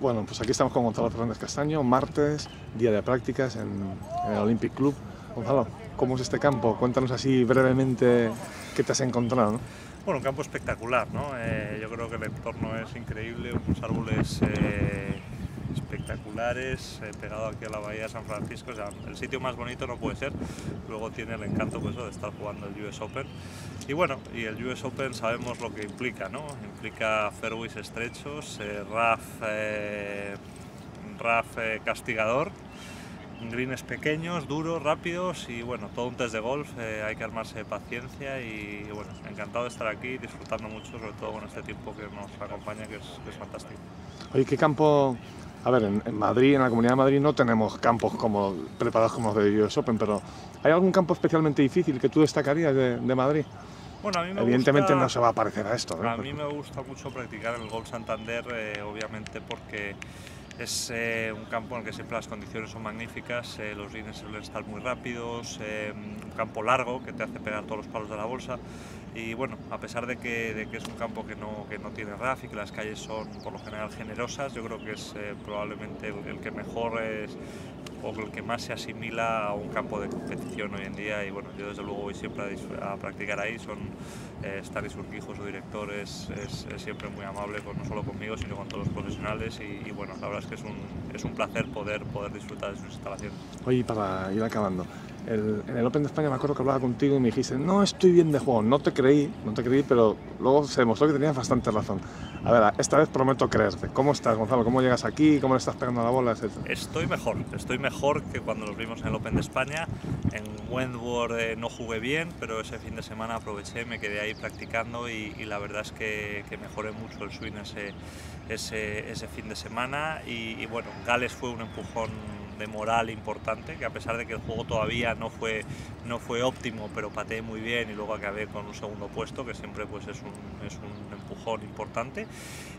Bueno, pues aquí estamos con Gonzalo Fernández Castaño, martes, día de prácticas en, el Olympic Club. Gonzalo, ¿cómo es este campo? Cuéntanos así brevemente qué te has encontrado. ¿no? Bueno, un campo espectacular, ¿no? Eh, yo creo que el entorno es increíble, unos árboles eh, espectaculares, eh, pegado aquí a la bahía de San Francisco, o sea, el sitio más bonito no puede ser, luego tiene el encanto pues, de estar jugando el US Open, y bueno, y el US Open sabemos lo que implica, ¿no? Implica fairways estrechos, eh, RAF, eh, RAF eh, castigador, greens pequeños, duros, rápidos y bueno, todo un test de golf, eh, hay que armarse de paciencia y bueno, encantado de estar aquí, disfrutando mucho, sobre todo con este tiempo que nos acompaña, que es, que es fantástico. Oye, ¿qué campo a ver, en, en, Madrid, en la Comunidad de Madrid, no tenemos campos como, preparados como los de US Open, pero ¿hay algún campo especialmente difícil que tú destacarías de, de Madrid? Bueno, a mí me Evidentemente gusta, no se va a parecer a esto. ¿no? A mí me gusta mucho practicar el Golf Santander, eh, obviamente porque es eh, un campo en el que siempre las condiciones son magníficas, eh, los greens suelen estar muy rápidos, eh, un campo largo que te hace pegar todos los palos de la bolsa. Y bueno, a pesar de que, de que es un campo que no, que no tiene RAF y que las calles son por lo general generosas, yo creo que es eh, probablemente el, el, que mejor es o el que más se asimila a un campo de competición hoy en día. Y bueno, yo desde luego voy siempre a, practicar ahí, son eh, Stanis Urquijo, su director, es, siempre muy amable con, no solo conmigo sino con todos los profesionales. Y, y bueno, la verdad es que es un, es un placer poder, poder disfrutar de sus instalaciones. Oye, para ir acabando, el, en el Open de España me acuerdo que hablaba contigo y me dijiste, no estoy bien de juego, no te creí, no te creí, pero luego se demostró que tenías bastante razón. A ver, esta vez prometo creerte. ¿Cómo estás, Gonzalo? ¿Cómo llegas aquí? ¿Cómo le estás pegando a la bola? Etcétera? Estoy mejor, estoy mejor que cuando nos vimos en el Open de España. En Wentworth eh, no jugué bien, pero ese fin de semana aproveché, me quedé ahí practicando y, y la verdad es que, que, mejoré mucho el swing ese, ese, ese fin de semana. Y, y bueno, Gales fue un empujón de moral importante, que a pesar de que el juego todavía no fue, no fue óptimo, pero pateé muy bien y luego acabé con un segundo puesto, que siempre pues, es, un, es un empujón importante.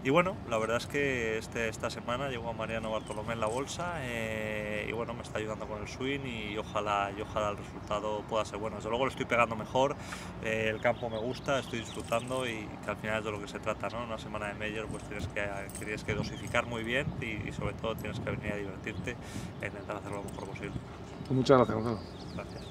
Y bueno, la verdad es que este, esta semana llegó a Mariano Bartolomé en la bolsa eh, y bueno, me está ayudando con el swing y ojalá, y ojalá el resultado pueda ser bueno. Desde luego lo estoy pegando mejor, eh, el campo me gusta, estoy disfrutando y que al final es de lo que se trata, ¿no? Una semana de Major pues tienes que, tienes que dosificar muy bien y, y sobre todo tienes que venir a divertirte intentar hacerlo lo mejor posible. Muchas gracias, Gonzalo. Gracias.